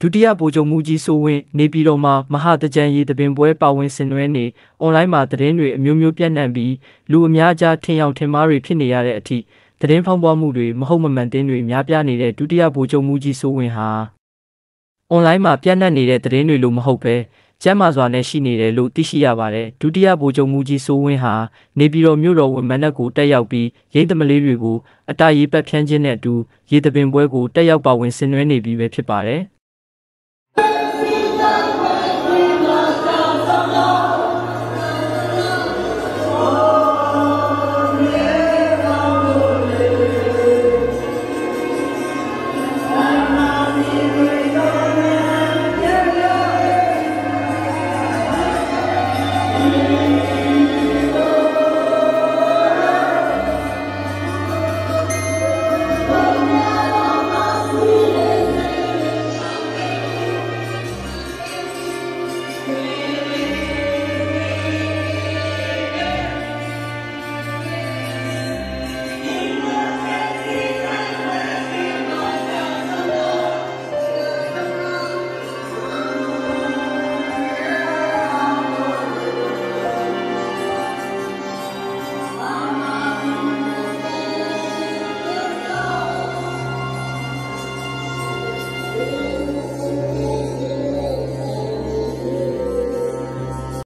ဒုတိယဗိုလ်ချုပ်မူကြီးစိုးဝင်းနေပြည်တော်မှာမဟာတကြံရေးတပင်ပွဲပါဝင်ဆင်နွှဲနေအွန်လိုင်းမှာသတင်းတွေအမျိုးမျိုးပြန့်နှံ့ပြီးလူအများကြားထင်ရောက်ထင်မှားတွေဖြစ်နေရတဲ့အထိသတင်းဖောင်းပွားမှုတွေမဟုတ်မမှန်သတင်းတွေများပြားနေတဲ့ဒုတိယဗိုလ်ချုပ်မူကြီးစိုးဝင်းဟာအွန်လိုင်းမှာပြန့်နှံ့နေတဲ့သတင်းတွေလို့မဟုတ်ပဲကျမ်းမာစွာနဲ့ရှိနေတယ်လို့သိရှိရပါတယ်ဒုတိယဗိုလ်ချုပ်မူကြီးစိုးဝင်းဟာနေပြည်တော်မြို့တော်ဝန်မန်းနက်ကိုတက်ရောက်ပြီးရိတ်သမလေးတွေကိုအတာရေးပတ်ဖြန်းခြင်းနဲ့အတူရေတပင်ပွဲကိုတက်ရောက်ပါဝင်ဆင်နွှဲနေပြီးပဲဖြစ်ပါတယ်